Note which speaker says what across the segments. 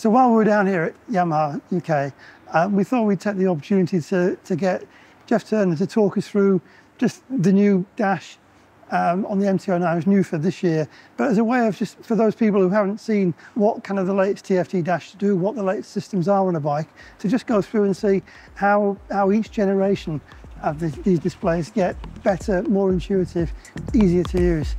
Speaker 1: So while we were down here at Yamaha UK, uh, we thought we'd take the opportunity to, to get Jeff Turner to talk us through just the new dash um, on the MT09 is new for this year, but as a way of just for those people who haven't seen what kind of the latest TFT dash to do, what the latest systems are on a bike, to just go through and see how how each generation of the, these displays get better, more intuitive, easier to use.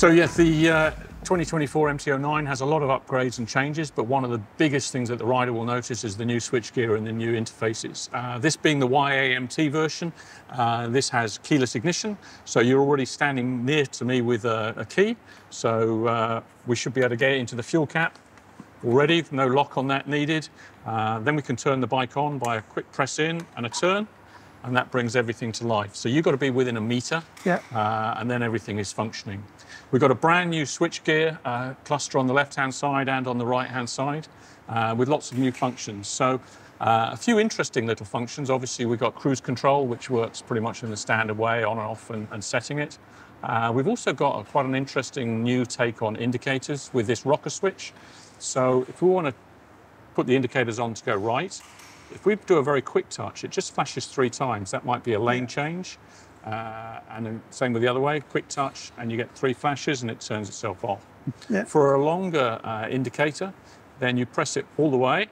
Speaker 2: So yes, the uh, 2024 MT09 has a lot of upgrades and changes, but one of the biggest things that the rider will notice is the new switchgear and the new interfaces. Uh, this being the YAMT version, uh, this has keyless ignition, so you're already standing near to me with a, a key, so uh, we should be able to get into the fuel cap already, no lock on that needed. Uh, then we can turn the bike on by a quick press in and a turn, and that brings everything to life. So you've got to be within a meter,
Speaker 1: Yeah.
Speaker 2: uh, and then everything is functioning. We've got a brand new switchgear uh, cluster on the left-hand side and on the right-hand side uh, with lots of new functions. So uh, a few interesting little functions. Obviously, we've got cruise control, which works pretty much in the standard way, on and off and, and setting it. Uh, we've also got a, quite an interesting new take on indicators with this rocker switch. So if we want to put the indicators on to go right, if we do a very quick touch, it just flashes three times. That might be a lane change. Uh, and then same with the other way, quick touch, and you get three flashes and it turns itself off.
Speaker 1: Yeah.
Speaker 2: For a longer uh, indicator, then you press it all the way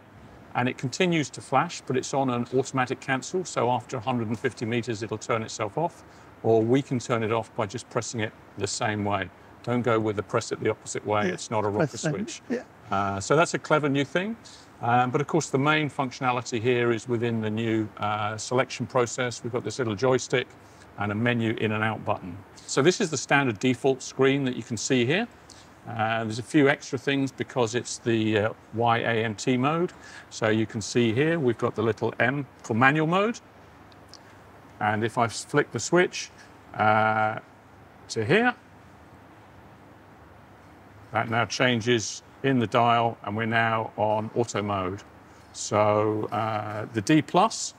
Speaker 2: and it continues to flash, but it's on an automatic cancel. So after 150 meters, it'll turn itself off, or we can turn it off by just pressing it the same way. Don't go with the press it the opposite way. It's not a rocker
Speaker 1: Press the same-
Speaker 2: switch.
Speaker 1: Yeah.
Speaker 2: Uh, so that's a clever new thing. Um, but of course, the main functionality here is within the new uh, selection process. We've got this little joystick and a menu in and out button. So this is the standard default screen that you can see here. Uh, there's a few extra things because it's the uh, YAMT mode. So you can see here we've got the little M for manual mode. And if I flick the switch uh, to here, that now changes in the dial and we're now on auto mode. So uh, the D plus,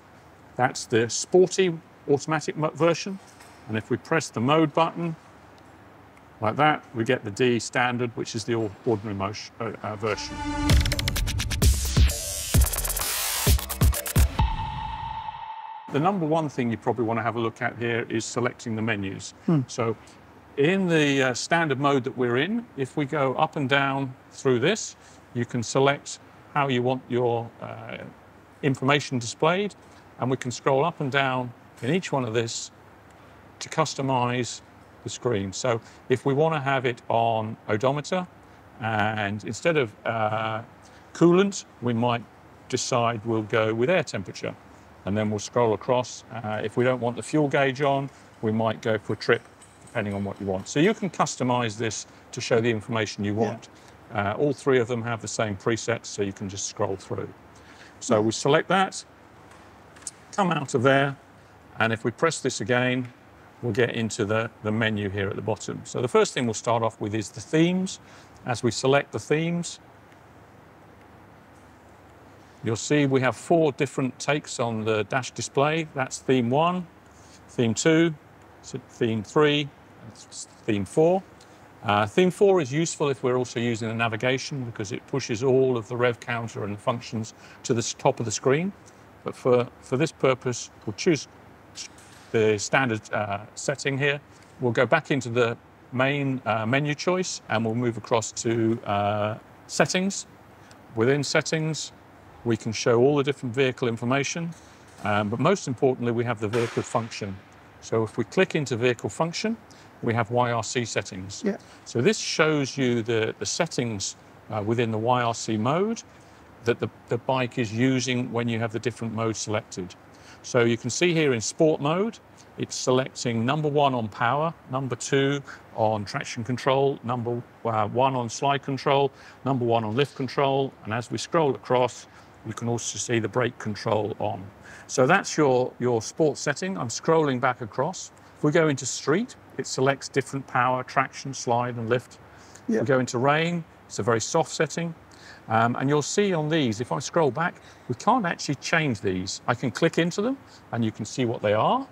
Speaker 2: that's the sporty automatic version. And if we press the mode button like that, we get the D standard, which is the ordinary motion, uh, uh, version. The number one thing you probably want to have a look at here is selecting the menus. So in the uh, standard mode that we're in, if we go up and down through this, you can select how you want your uh, information displayed, and we can scroll up and down in each one of this to customize the screen. So if we want to have it on odometer, and instead of uh, coolant, we might decide we'll go with air temperature. And then we'll scroll across. Uh, if we don't want the fuel gauge on, we might go for a trip, depending on what you want. So you can customize this to show the information you want. Uh, all three of them have the same presets, so you can just scroll through. So we select that, come out of there, and if we press this again, we'll get into the, the menu here at the bottom. So the first thing we'll start off with is the themes. As we select the themes, you'll see we have four different takes on the dash display. That's theme one, theme two, theme three, and theme four. Uh, theme four is useful if we're also using the navigation because it pushes all of the rev counter and the functions to the top of the screen. But for, for this purpose, we'll choose the standard uh, setting here. We'll go back into the main uh, menu choice and we'll move across to uh, settings. Within settings, we can show all the different vehicle information, um, but most importantly, we have the vehicle function. So if we click into vehicle function, we have YRC settings.
Speaker 1: Yeah.
Speaker 2: So this shows you the, the settings uh, within the YRC mode that the, the bike is using when you have the different modes selected. So you can see here in sport mode, it's selecting number one on power, number two on traction control, number uh, one on slide control, number one on lift control, and as we scroll across, you can also see the brake control on. So that's your, your sports setting. I'm scrolling back across. If we go into street, it selects different power, traction, slide, and lift.
Speaker 1: Yeah.
Speaker 2: We go into rain, it's a very soft setting. Um, and you'll see on these, if I scroll back, we can't actually change these. I can click into them and you can see what they are.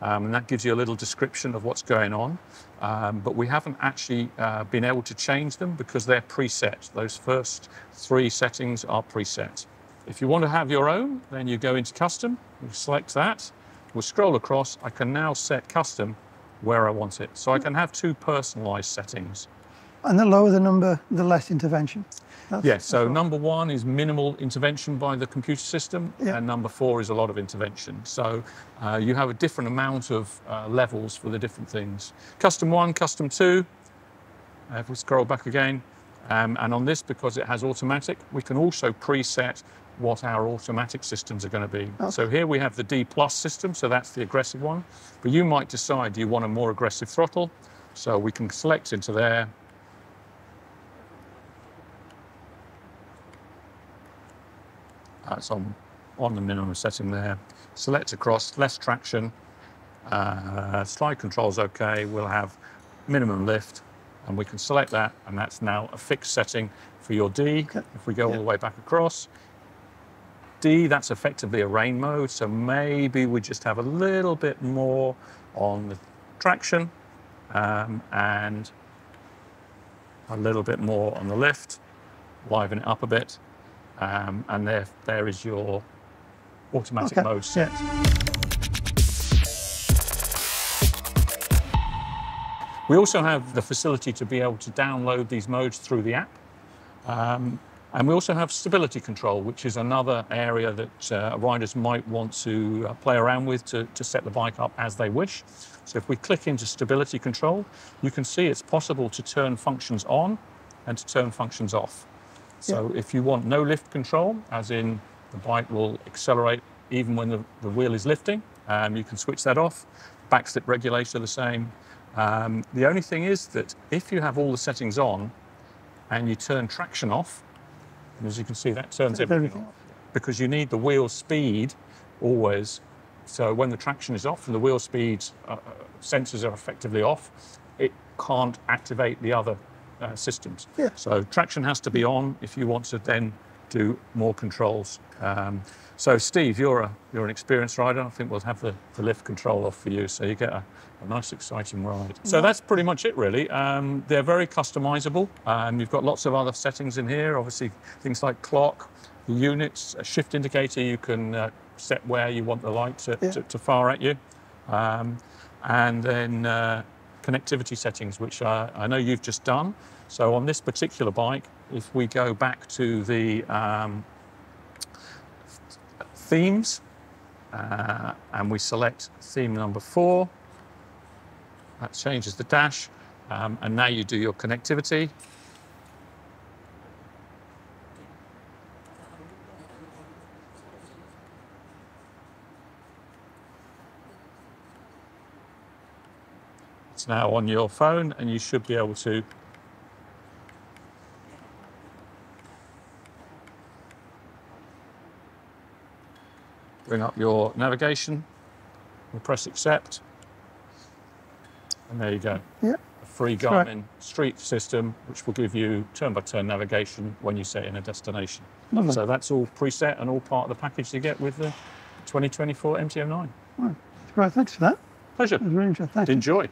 Speaker 2: Um, and that gives you a little description of what's going on. Um, but we haven't actually uh, been able to change them because they're preset. Those first three settings are preset. If you want to have your own, then you go into custom, you select that, we'll scroll across. I can now set custom where I want it. So I can have two personalized settings.
Speaker 1: And the lower the number, the less intervention.
Speaker 2: That's, yeah, so number one is minimal intervention by the computer system,
Speaker 1: Yeah.
Speaker 2: and number four is a lot of intervention. So uh, you have a different amount of uh, levels for the different things. Custom one, custom two, uh, if we scroll back again, um, and on this, because it has automatic, we can also preset what our automatic systems are going to be. So here we have the D plus system, so that's the aggressive one. But you might decide you want a more aggressive throttle, so we can select into there, That's on, on the minimum setting there. Select across, less traction. Uh, slide control's okay. We'll have minimum lift and we can select that and that's now a fixed setting for your D. If we go all the way back across, D, that's effectively a rain mode. So maybe we just have a little bit more on the traction um, and a little bit more on the lift, liven it up a bit. Um, and there, there is your automatic
Speaker 1: Okay,
Speaker 2: mode set. We also have the facility to be able to download these modes through the app. Um, and we also have stability control, which is another area that uh, riders might want to uh, play around with to, to set the bike up as they wish. So if we click into stability control, you can see it's possible to turn functions on and to turn functions off. So if you want no lift control, as in the bike will accelerate even when the, the wheel is lifting, um, you can switch that off. Backslip regulator the same. Um, the only thing is that if you have all the settings on and you turn traction off, and as you can see, that turns everything,
Speaker 1: everything
Speaker 2: off because you need the wheel speed always. So when the traction is off and the wheel speed uh, uh, sensors are effectively off, it can't activate the other uh, systems.
Speaker 1: Yeah.
Speaker 2: So traction has to be on if you want to then do more controls. Um, so Steve, you're a you're an experienced rider. I think we'll have the, the lift control off for you, so you get a, a nice, exciting ride. So that's pretty much it, really. Um, they're very customizable. Um, you've got lots of other settings in here. Obviously, things like clock, the units, a shift indicator. You can uh, set where you want the light to,
Speaker 1: Yeah.
Speaker 2: to, to fire at you, um, and then. Uh, connectivity settings, which I, I know you've just done. So on this particular bike, if we go back to the um, themes uh, and we select theme number four, that changes the dash. Um, and now you do your connectivity. It's now on your phone and you should be able to bring up your navigation, you press accept, and there you go.
Speaker 1: Yeah.
Speaker 2: A free
Speaker 1: right.
Speaker 2: Garmin street system, which will give you turn-by-turn navigation when you set in a destination.
Speaker 1: Lovely.
Speaker 2: So that's all preset and all part of the package you get with the 2024 MT09.
Speaker 1: Right. Great. Thanks for that.
Speaker 2: Pleasure.
Speaker 1: It was really interesting.
Speaker 2: Enjoy.